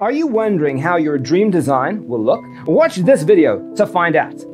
Are you wondering how your dream design will look? Watch this video to find out.